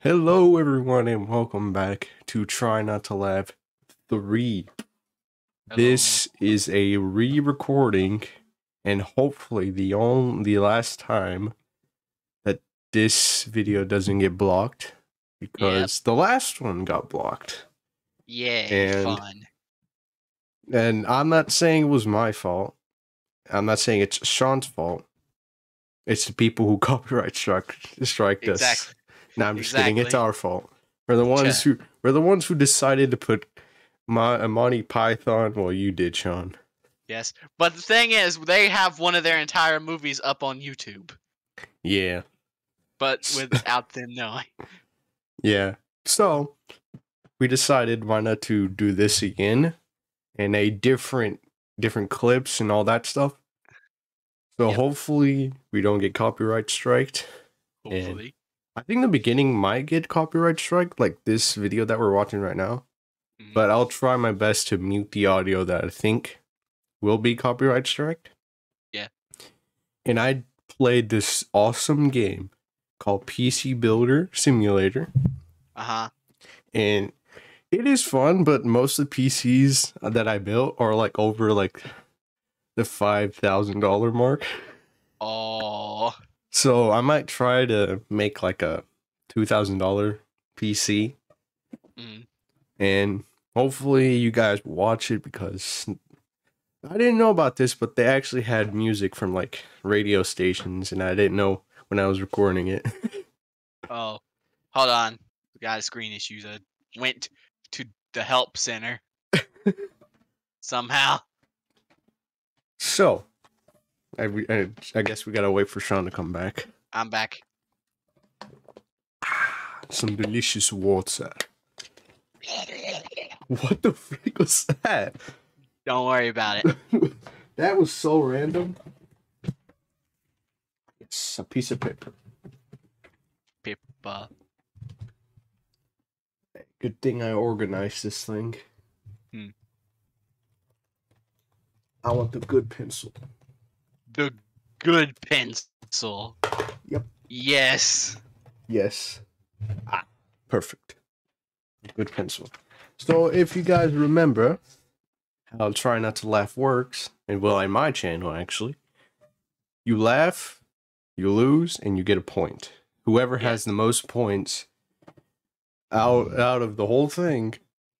Hello, everyone, and welcome back to Try Not to Laugh 3. This is a re recording, and hopefully, the only the last time that this video doesn't get blocked because the last one got blocked. Yeah, And- fun. And I'm not saying it was my fault, I'm not saying it's Sean's fault. It's the people who copyright struck strike us. Exactly. No, I'm just kidding. It's our fault. We're the ones who we're the ones who decided to put Mon- uh, Monty Python. Well, you did, Sean. Yes, but the thing is, they have one of their entire movies up on YouTube, Yeah, but without them knowing. yeah. So we decided why not to do this again, and a different different clips and all that stuff. So Yep. hopefully we don't get copyright striked. Hopefully. I think the beginning might get copyright strike, like this video that we're watching right now. Mhm. But I'll try my best to mute the audio that I think will be copyright strike. Yeah. And I played this awesome game called PC Builder Simulator. Uh huh. And it is fun, but most of the PCs that I built are like over like the five thousand dollar mark. Oh, So I might try to make like a two thousand dollar PC mm. and hopefully you guys watch it because I didn't know about this, but they actually had music from like radio stations, and I didn't know when I was recording it. oh, hold on. We got screen issues. I went to the help center somehow. so, I, I, I guess we gotta wait for Sean to come back. I'm back. Some delicious water. What the freak was that? Don't worry about it. that was so random. It's a piece of paper. Paper. Good thing I organized this thing. Hmm. I want the good pencil. The good pencil. Yep. Yes. Yes. Ah, perfect. Good pencil. So if you guys remember how Try Not to Laugh works, and well, in my channel actually, you laugh, you lose, and you get a point. Whoever has the most points out out of the whole thing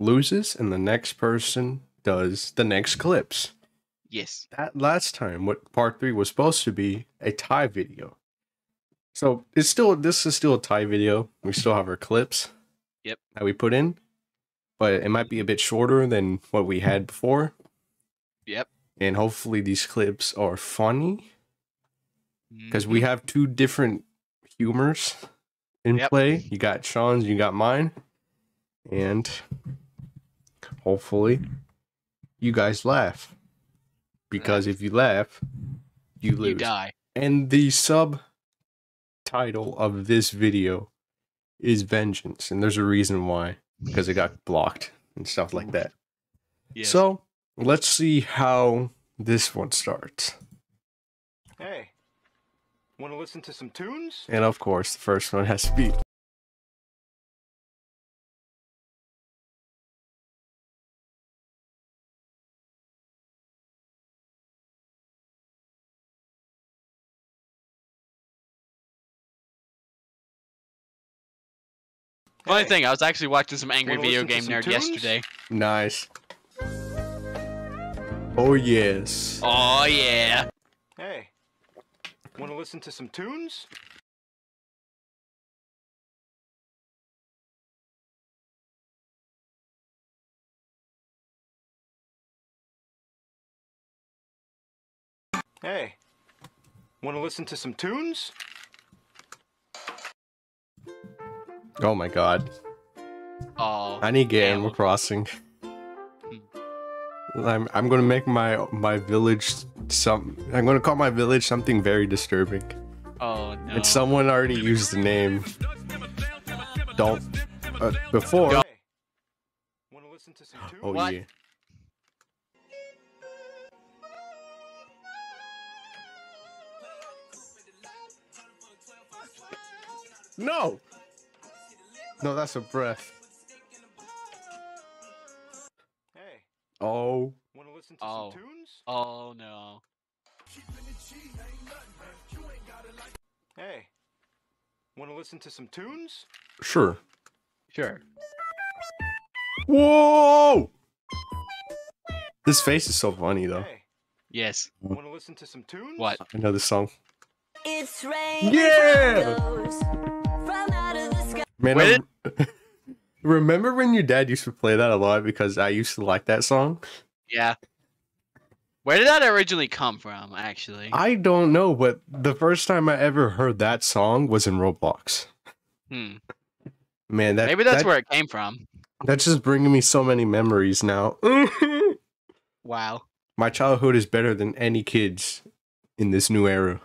loses, and the next person does the next clips. Yes. That last time, what part three was supposed to be a tie video. So it's still this is still a tie video. We still have our clips. Yep. That we put in, but it might be a bit shorter than what we had before. Yep. And hopefully these clips are funny because Mhm. we have two different humors in Yep. play. You got Sean's, you got mine, and hopefully you guys laugh because if you laugh, you lose. you die. And the sub title of this video is Vengeance, and there's a reason why because it got blocked and stuff like that. Yes. So let's see how this one starts. Hey, want to listen to some tunes? And of course, the first one has to be. Funny Hey, thing, I was actually watching some Angry Wanna Video Game some Nerd tunes? yesterday. Nice. Oh, yes. Oh yeah. Hey, want to listen to some tunes? Hey, want to listen to some tunes? Oh my god. Oh. I need to get Damn. Animal Crossing. I'm I'm gonna make my my village some. I'm gonna call my village something very disturbing. Oh no. And someone already used the name. Don't. Uh, before. Go. Hey, want to listen to some tunes? Oh What? yeah. No. No, that's a breath. Hey, Oh. want to listen to Oh. some tunes? Oh no. Hey, want to listen to some tunes? Sure. Sure. Whoa! This face is so funny though. Hey, Yes. want to listen to some tunes? What? I know this song. It's raining Yeah! Man, Where I- remember when your dad used to play that a lot because I used to like that song? Yeah. Where did that originally come from? Actually. I don't know, but the first time I ever heard that song was in Roblox. Hmm. Man, that Maybe that's that- where it came from. that's just bringing me so many memories now. Wow. My childhood is better than any kids in this new era.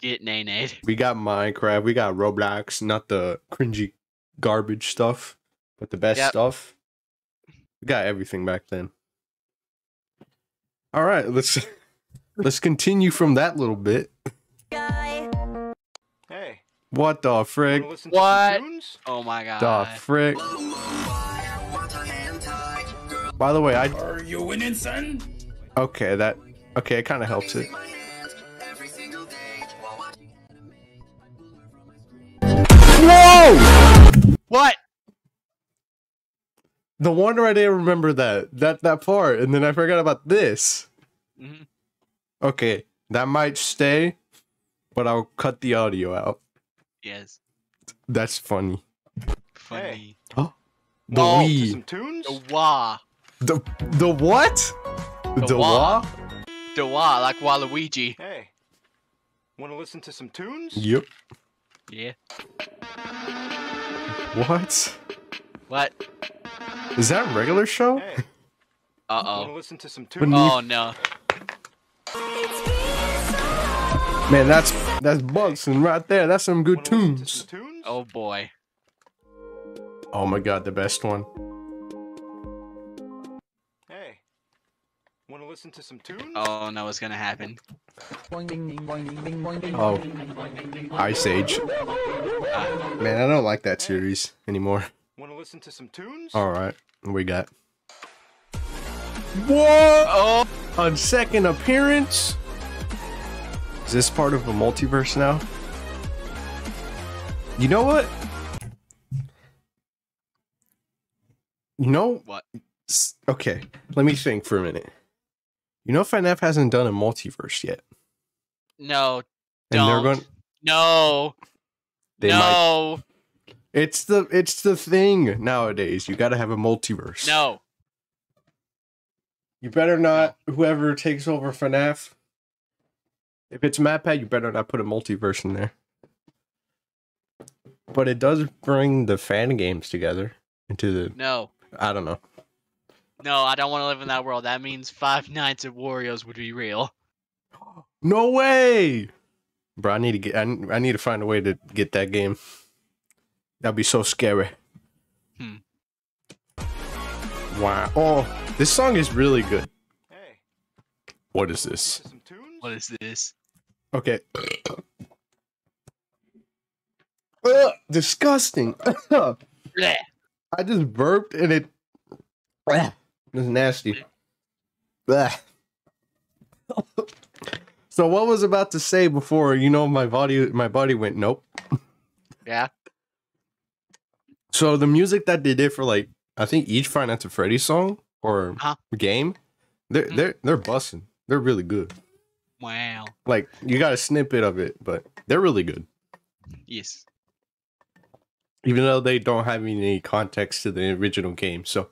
Get nay. We got Minecraft, we got Roblox, not the cringy garbage stuff, but the best Yep. stuff. We got everything back then. All right, let's let's continue from that little bit. Sky. Hey, What the frick? want to listen to What? Oh my god. The frick? By the way, I Are you winning, son? okay that okay it kind of helps it. The wonder I didn't remember that that that part, and then I forgot about this. Mhm. Okay, that might stay, but I'll cut the audio out. Yes. That's funny. Funny. The Oh, To we, some tunes? The wah. the the what? The The wah. what? The wah, like Waluigi. Hey, want to listen to some tunes? Yep. Yeah. What? What? Is that a regular show? Hey, Uh want to oh. listen to some Beneath- tunes? Oh no. It's been so long. Man, that's that's Bunsen right there. That's some good Wanna tunes. some tunes? Oh boy. Oh my god, the best one. Hey, want to listen to some tunes? Oh no, what's gonna happen? Oh, Ice Age. Man, I don't like that series anymore. Want to listen to some tunes? All right, what we got. What? Oh. On second appearance? Is this part of a multiverse now? You know what? You know What? Okay, let me think for a minute. You know FNAF hasn't done a multiverse yet. No. And Don't. they're going No. they might no. It's the it's the thing nowadays. You got to have a multiverse. No. You better not whoever takes over FNAF. If it's MatPat, you better not put a multiverse in there. But it does bring the fan games together into the No. I don't know. No, I don't want to live in that world. That means Five Nights at Wario's would be real. No way. Bro, I need to get I, I need to find a way to get that game. That'd be so scary. Hmm. Wow. Oh, this song is really good. Hey, What is this? listen to some tunes? What is this? Okay. Ugh, disgusting. I just burped and it it was nasty. Bleh. so what was about to say before you know my body my body went nope. Yeah. So the music that they did for like I think each Five Nights at Freddy's song or Huh. game, they're Mhm. they're they're bussing. They're really good. Wow. Like you got a snippet of it, but they're really good. Yes. even though they don't have any context to the original game. So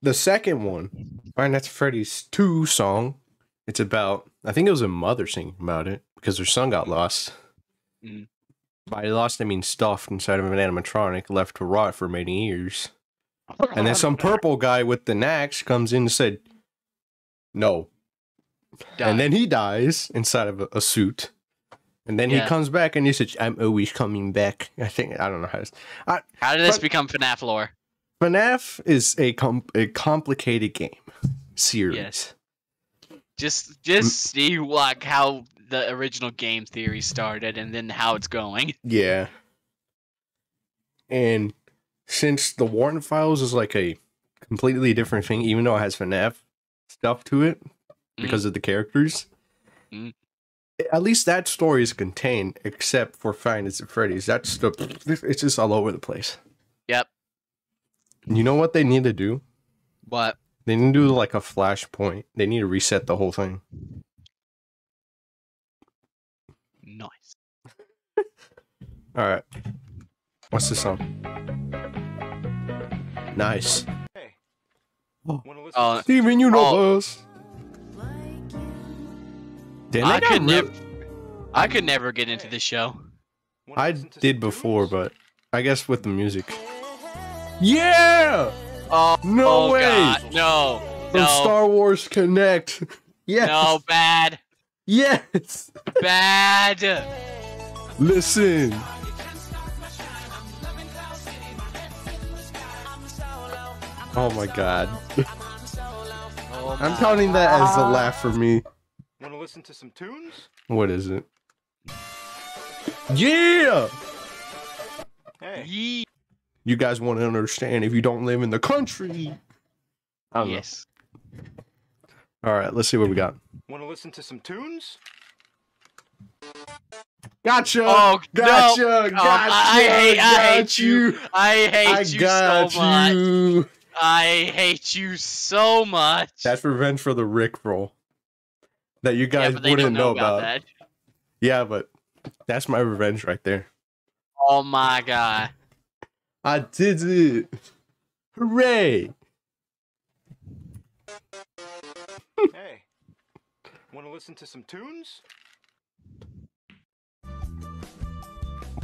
the second one, Five Nights at Freddy's 2 song, it's about I think it was a mother singing about it because her son got lost. Mm. By lost I mean stuffed inside of an animatronic, left to rot for many years. And then some purple guy with the axe comes in and said, No. Die. And then he dies inside of a, a suit. And then Yeah. he comes back and he says, I'm always coming back. I think I don't know how to How did this But- become FNAF lore? FNAF is a com- a complicated game series. Yes. Just just see like how the original game theory started and then how it's going. Yeah. And since the Warren Files is like a completely different thing, even though it has FNAF stuff to it because of the characters, Mm. at least that story is contained, except for Nights at Freddy's. That's the it's just all over the place. Yep. You know what they need to do? What? They need to do like a flashpoint. They need to reset the whole thing. Nice. All right. What's this song? Nice. Hey. Oh. Want to listen? To Steven Universe. Oh. Damn, I they could never. I could never get into this show. I did before, but I guess with the music. Yeah! Oh No oh way! God, no, From no, Star Wars Connect. yes. no, bad, Yes. bad. Listen. Oh my god. Oh I'm counting that as a laugh for me. Want to listen to some tunes? What is it? Yeah! Hey. Yee- You guys want to understand if you don't live in the country. I don't Yes. know. All right, let's see what we got. Want to listen to some tunes? Gotcha. Oh gotcha. no! Gotcha. Oh, I hate, I hate you. I hate I you got so much. you. I hate you so much. That's revenge for the Rick roll that you guys but they wouldn't don't know know about. that. Yeah, but that's my revenge right there. Oh my god. I did it. Hooray. hey. Want to listen to some tunes?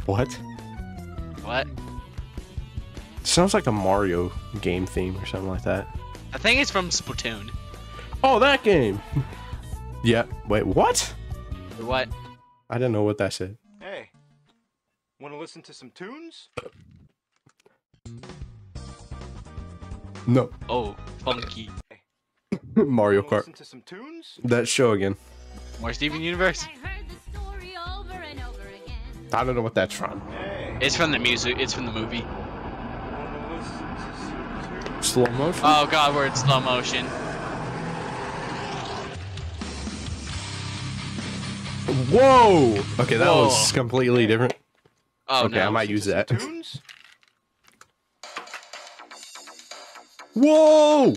What? What? Sounds like a Mario game theme or something like that. I think it's from Splatoon. Oh, that game. yeah. Wait, what? What? I didn't know what that said. Hey. Want to listen to some tunes? No. Oh, funky. Mario Wanna Kart. Listen to some tunes? That show again. More Steven Universe. I heard the story over and over again. I don't know what that's from. Hey. It's from the music. It's from the movie. Want to listen to some tunes? Slow motion? Oh god, we're in slow motion. Whoa! Okay, that was completely different. Oh Okay, I might use that. Tunes? Whoa!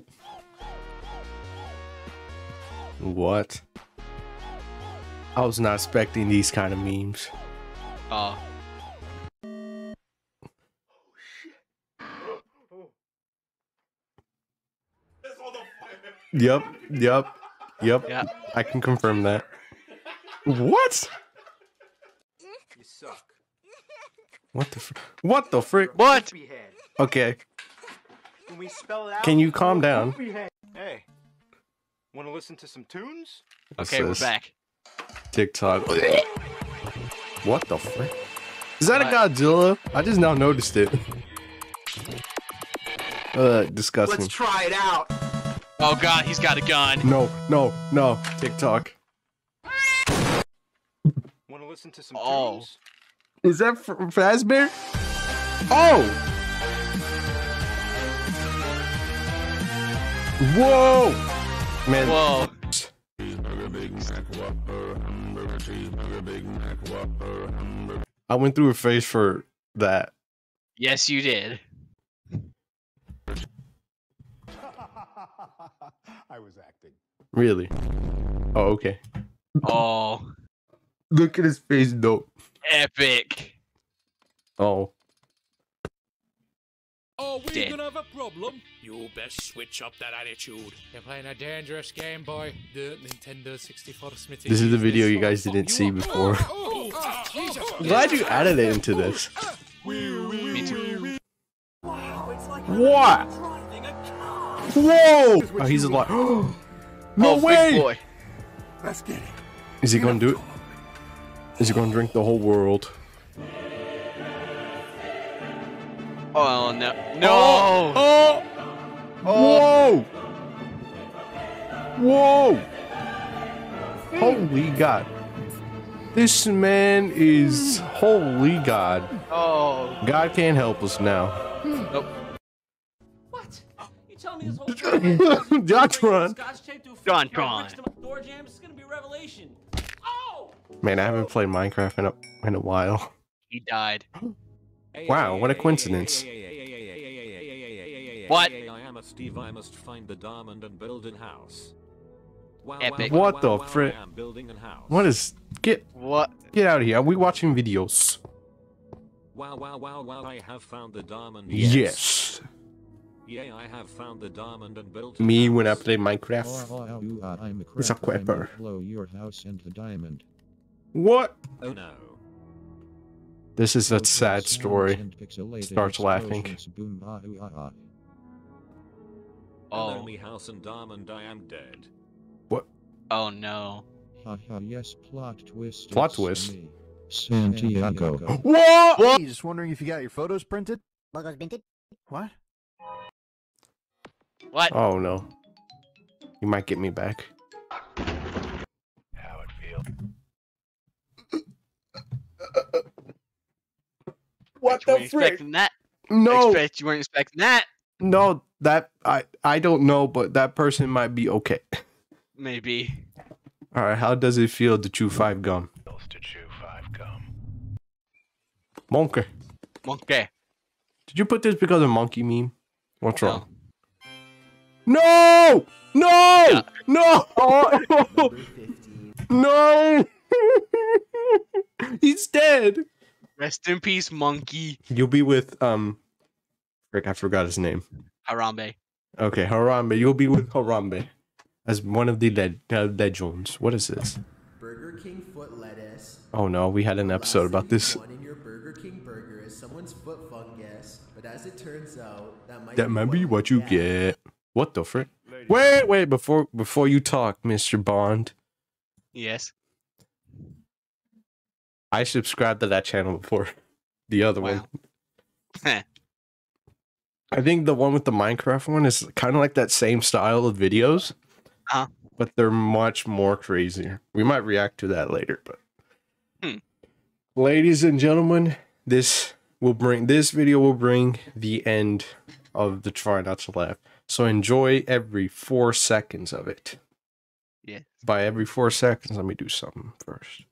What? I was not expecting these kind of memes. Oh. Yep, yep, yep. Yeah. I can confirm that. What? You suck. What the fr- What the frick? What? Okay, Can we spell it out? can you calm down? Hey. Want to listen to some tunes? What's Okay, we're this? back. TikTok. What the frick? Is that a Godzilla? I just now noticed it. Uh, disgusting. Let's try it out. Oh god, he's got a gun. No, no, no. TikTok. Want to listen to some Oh. tunes? Is that from Fazbear? Oh! Whoa! Man, Whoa. I went through a phase for that. Yes, you did. I was acting. Really? Oh, okay. Oh, Look at his face, though. epic. Oh. Oh, we Dead. gonna have a problem? You best switch up that attitude. You're playing a dangerous game, boy. The Nintendo 64 Smithy. This is the video you guys didn't you see before. Oh, oh, oh, oh, oh Jesus. Glad you added it into this. Me too. What? Whoa! Oh, he's alive. no oh, way! Boy. Let's get it. Is he gonna do it? Is he gonna drink the whole world? Oh no. No. Oh! oh, oh. Whoa! Whoa! Holy God. This man is holy God. Oh, God can't help us now. nope. What? You me this whole thing JonTron. Scotch tape to a JonTron. freaking next to my door jam? This is gonna be a revelation. Oh! Man, I haven't played Minecraft in a in a while. He died. Wow, what a coincidence. What? I am Steve. I must find the diamond and build a house. Wow, Epic. wow, wow, What the wow, wow, frick? I am building a house. What is get What? get out of here? Are we watching videos? Wow, wow, wow, wow! I have found the diamond. Yes. Yeah, I have found the diamond and built. Me when I play Minecraft. I'm a It's a quipper. Blow your house and the diamond. What? Oh no. This is a sad story. Starts laughing. boom, ah, ooh, ah, ah. Oh. me house and diamond. I am dead. What? Oh no. Ha ha, yes, plot twist. Plot twist. Santiago. What? Hey, just wondering if you got your photos printed? Logos minted. What? What? Oh no. You might get me back. How it feels. What the weren't that? No, Expect you weren't expecting that? no, that I I don't know, but that person might be okay. Maybe. All right, how does it feel to chew five gum? Feels to chew five gum. Monkey, Monkey. did you put this because of monkey meme? What's No. wrong? No, no, no, no. He's dead. Rest in peace, monkey. You'll be with um, Rick, I forgot his name. Harambe. Okay, Harambe. You'll be with Harambe as one of the led uh, legends. What is this? Burger King foot lettuce. Oh no, we had an episode about this. One in your Burger King burger is someone's foot fungus, but as it turns out, that might That be might be what what you get. What the frick? Wait, wait, before before you talk, Mr. Bond. Yes. I subscribed to that channel before. The other one. Wow. Heh. I think the one with the Minecraft one is kind of like that same style of videos. Uh-huh. But they're much more crazier. We might react to that later, but Hmm. ladies and gentlemen, this will bring this video will bring the end of the try not to laugh. So enjoy every four seconds of it. Yeah. By every four seconds, let me do something first.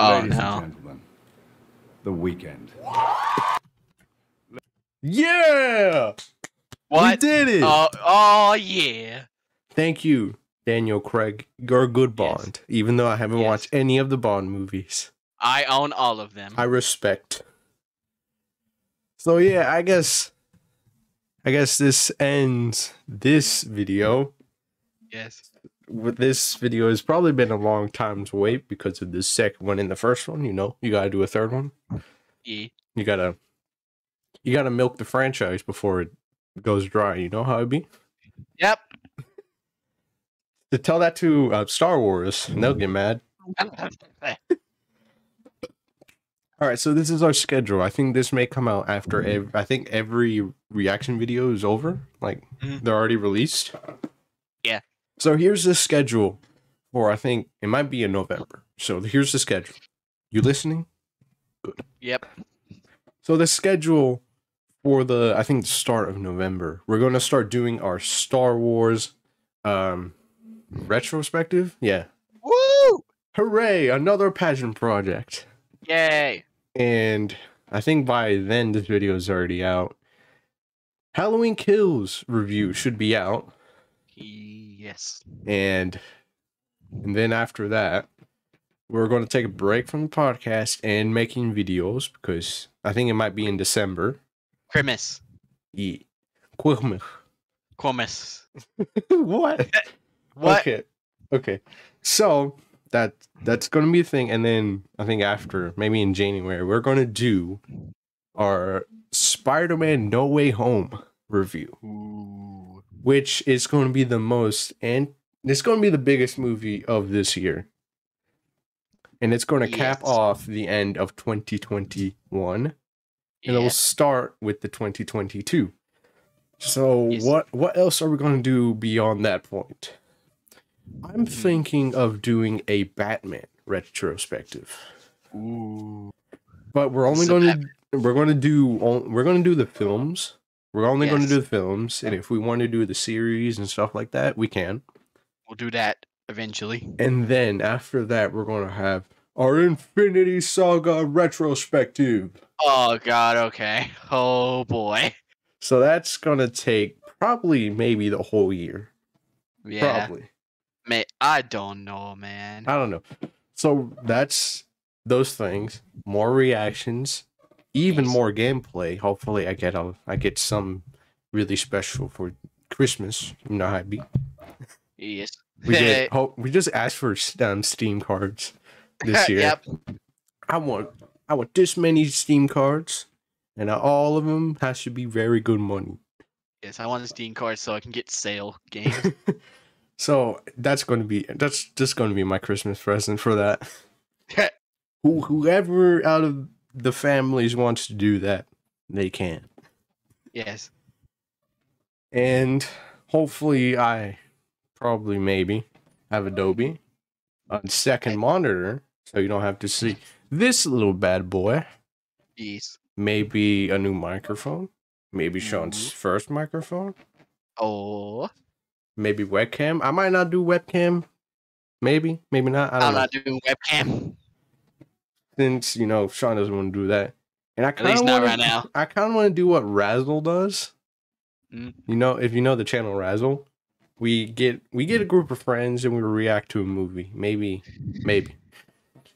Oh Ladies no. and gentlemen, the Weeknd. Yeah! We did it! Oh, oh yeah. Thank you, Daniel Craig. You're a good Yes. Bond, even though I haven't Yes. watched any of the Bond movies. I own all of them. I respect. So yeah, I guess I guess this ends this video. yes. With this video has probably been a long time to wait because of the second one and the first one, you know. You gotta do a third one. Yeah. You gotta you gotta milk the franchise before it goes dry, you know how it be? Yep. To tell that to uh, Star Wars, and they'll get mad. All right, so this is our schedule. I think this may come out after ev- I think every reaction video is over. Like Mhm. they're already released. Yeah. So here's the schedule for I think it might be in November. So here's the schedule. You listening? Good. Yep. So the schedule for the I think the start of November, we're going to start doing our Star Wars um retrospective. Yeah. Woo! Hooray, another passion project. Yay. And I think by then this video is already out. Halloween Kills review should be out. Yes. And and then after that, we're going to take a break from the podcast and making videos because I think it might be in December. Christmas. Yeah. Christmas. Christmas. what? What? Okay. Okay. So that that's gonna be a thing, and then I think after maybe in January we're gonna do our Spider-Man No Way Home review, Ooh. which is going to be the most and it's going to be the biggest movie of this year, and it's going to cap off the end of 2021 and it'll start with the 2022. So Yes. what what else are we going to do beyond that point? I'm mm-hmm. thinking of doing a Batman retrospective. Ooh. But we're only So going to we're going to do we're going to do the films. We're only going to do the films, and if we want to do the series and stuff like that, we can. We'll do that eventually. And then after that, we're going to have our Infinity Saga retrospective. Oh god, okay. Oh boy. So that's going to take probably maybe the whole year. Yeah. Probably. May I don't know, man. I don't know. So that's those things. More reactions, even more gameplay. Hopefully, I get a, I get some really special for Christmas. You know how it be. Yes. We get hope. We just asked for um, Steam cards this year. yep. I want I want this many Steam cards, and all of them has to be very good money. Yes, I want a Steam card so I can get sale games. So that's going to be that's just going to be my Christmas present for that. Who whoever out of the families wants to do that, they can. yes. And hopefully, I probably maybe have Adobe on second monitor, so you don't have to see this little bad boy. Yes. Maybe a new microphone. Maybe Sean's mm-hmm. first microphone. Oh. Maybe webcam. I might not do webcam. Maybe, maybe not. I don't I'm know. not doing webcam. Since you know Sean doesn't want to do that, and I kind of not want right now. I kind of want to do what Razzle does. Mm. You know, if you know the channel Razzle, we get we get a group of friends and we react to a movie. Maybe, maybe.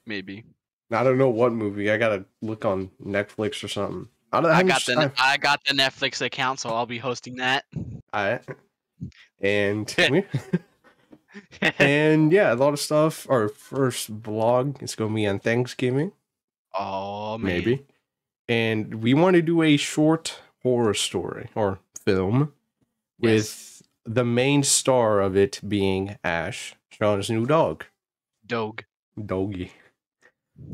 Maybe. I don't know what movie. I gotta look on Netflix or something. I, don't, I got the I got the Netflix account, so I'll be hosting that. I, and and yeah, a lot of stuff. Our first vlog is gonna be on Thanksgiving, Oh man. maybe, and we want to do a short horror story or film with the main star of it being Ash, Sean's new dog, Dog. doggy.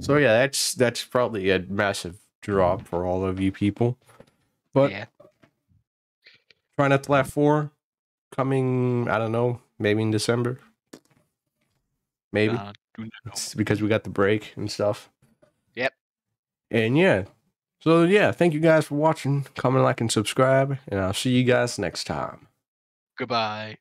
So yeah, that's that's probably a massive drop for all of you people, but yeah. try not to laugh four coming. I don't know, maybe in December. Maybe. Uh, do not know. It's because we got the break and stuff. Yep. And yeah. So yeah, thank you guys for watching. Comment, like, and subscribe. And I'll see you guys next time. Goodbye.